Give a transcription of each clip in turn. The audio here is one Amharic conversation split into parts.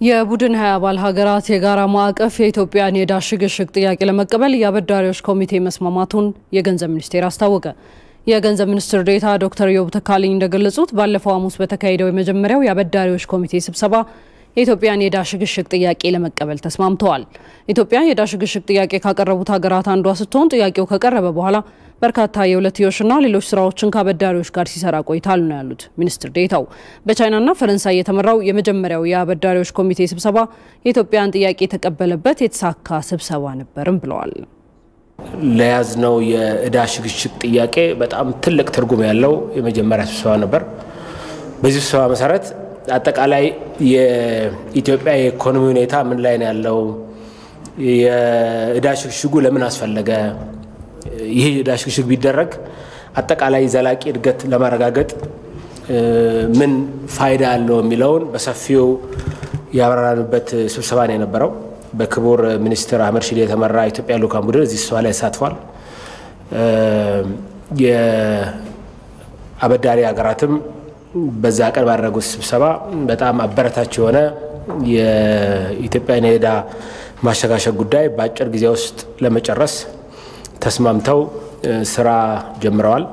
የቡድን ሀያ አባል ሀገራት የጋራ ማዕቀፍ የኢትዮጵያን የዕዳ ሽግሽግ ጥያቄ ለመቀበል የአበዳሪዎች ኮሚቴ መስማማቱን የገንዘብ ሚኒስቴር አስታወቀ። የገንዘብ ሚኒስትር ዴኤታ ዶክተር ኢዮብ ተካልኝ እንደገለጹት ባለፈው ሐሙስ በተካሄደው የመጀመሪያው የአበዳሪዎች ኮሚቴ ስብሰባ የኢትዮጵያን የዕዳ ሽግሽግ ጥያቄ ለመቀበል ተስማምተዋል። ኢትዮጵያ የዕዳ ሽግሽግ ጥያቄ ካቀረቡት ሀገራት አንዷ ስትሆን ጥያቄው ከቀረበ በኋላ በርካታ የሁለትዮሽና ሌሎች ስራዎችን ከአበዳሪዎች ጋር ሲሰራ ቆይታል ነው ያሉት ሚኒስትር ዴኤታው። በቻይናና ፈረንሳይ የተመራው የመጀመሪያው የአበዳሪዎች ኮሚቴ ስብሰባ የኢትዮጵያን ጥያቄ የተቀበለበት የተሳካ ስብሰባ ነበርም ብለዋል። ለያዝነው የዕዳ ሽግሽግ ጥያቄ በጣም ትልቅ ትርጉም ያለው የመጀመሪያ ስብሰባ ነበር። በዚህ ስብሰባ መሰረት አጠቃላይ የኢትዮጵያ የኢኮኖሚ ሁኔታ ምን ላይ ነው ያለው? የዕዳ ሽግሽጉ ለምን አስፈለገ? ይህ የዕዳ ሽግሽግ ቢደረግ አጠቃላይ ዘላቂ እድገት ለማረጋገጥ ምን ፋይዳ አለው የሚለውን በሰፊው ያብራራንበት ስብሰባ ነው የነበረው። በክቡር ሚኒስትር አህመድ ሺዴ የተመራ ኢትዮጵያ ልዑካን ቡድን እዚህ ስብሰባ ላይ ተሳትፏል። የአበዳሪ ሀገራትም በዛ ቀን ባደረጉት ስብሰባ በጣም አበረታች የሆነ የኢትዮጵያን የዕዳ ማሸጋሸግ ጉዳይ በአጭር ጊዜ ውስጥ ለመጨረስ ተስማምተው ስራ ጀምረዋል።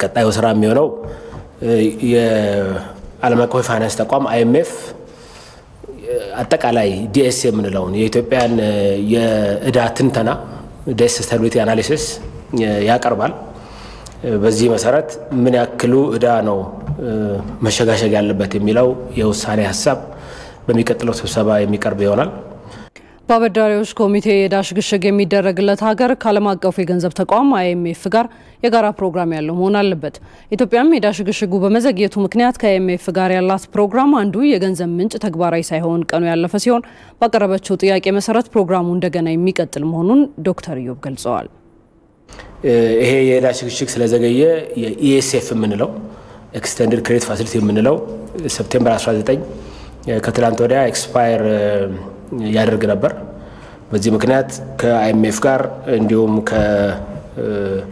ቀጣዩ ስራ የሚሆነው የዓለም አቀፉ የፋይናንስ ተቋም IMF አጠቃላይ DSA የምንለውን የኢትዮጵያን የዕዳ ትንተና debt sustainability analysis ያቀርባል። በዚህ መሰረት ምን ያክሉ ዕዳ ነው መሸጋሸግ ያለበት የሚለው የውሳኔ ሀሳብ በሚቀጥለው ስብሰባ የሚቀርብ ይሆናል። በአበዳሪዎች ኮሚቴ የዕዳ ሽግሽግ የሚደረግለት ሀገር ከዓለም አቀፉ የገንዘብ ተቋም አይኤምኤፍ ጋር የጋራ ፕሮግራም ያለው መሆን አለበት። ኢትዮጵያም የዕዳ ሽግሽጉ በመዘግየቱ ምክንያት ከአይኤምኤፍ ጋር ያላት ፕሮግራም አንዱ የገንዘብ ምንጭ ተግባራዊ ሳይሆን ቀኑ ያለፈ ሲሆን ባቀረበችው ጥያቄ መሰረት ፕሮግራሙ እንደገና የሚቀጥል መሆኑን ዶክተር ኢዮብ ገልጸዋል። ይሄ የዕዳ ሽግሽግ ስለዘገየ የኢኤስኤፍ የምንለው Extended Credit Facility የምንለው September 19 ከትላንት ወዲያ expire ያደርግ ነበር። በዚህ ምክንያት ከ IMF ጋር እንዲሁም ከቡድን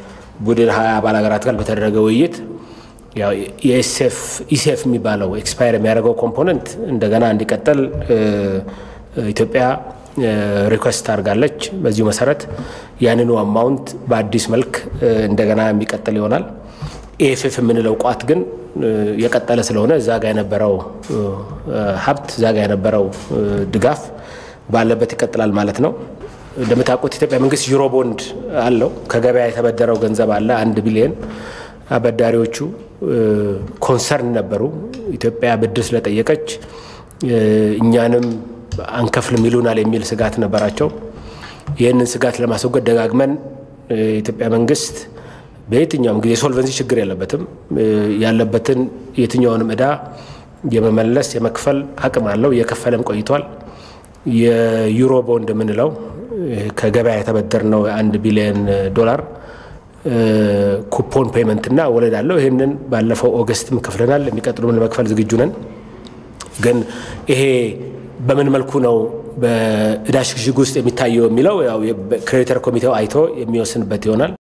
ሀያ አባል ሀገራት ጋር በተደረገ ውይይት ECF የሚባለው expire የሚያደርገው component እንደገና እንዲቀጥል ኢትዮጵያ request አድርጋለች። በዚሁ መሰረት ያንኑ amount በአዲስ መልክ እንደገና የሚቀጥል ይሆናል። EFF የምንለው ቋት ግን የቀጠለ ስለሆነ እዛ ጋ የነበረው ሀብት እዛ ጋ የነበረው ድጋፍ ባለበት ይቀጥላል ማለት ነው። እንደምታውቁት ኢትዮጵያ መንግስት ዩሮ ቦንድ አለው። ከገበያ የተበደረው ገንዘብ አለ አንድ ቢሊየን። አበዳሪዎቹ concern ነበሩ። ኢትዮጵያ ብድር ስለጠየቀች እኛንም አንከፍልም ይሉናል የሚል ስጋት ነበራቸው። ይህንን ስጋት ለማስወገድ ደጋግመን የኢትዮጵያ መንግስት በየትኛውም ጊዜ የ solvency ችግር የለበትም። ያለበትን የትኛውንም ዕዳ የመመለስ የመክፈል አቅም አለው። እየከፈለም ቆይቷል። የዩሮ ቦንድ የምንለው ከገበያ የተበደርነው የአንድ ቢሊዮን ዶላር coupon payment እና ወለድ አለው። ይህንን ባለፈው August ም ከፍለናል። የሚቀጥሉም ለመክፈል ዝግጁ ነን። ግን ይሄ በምን መልኩ ነው በዕዳ ሽግሽግ ውስጥ የሚታየው የሚለው ያው ክሬዲተር ኮሚቴው አይቶ የሚወስንበት ይሆናል።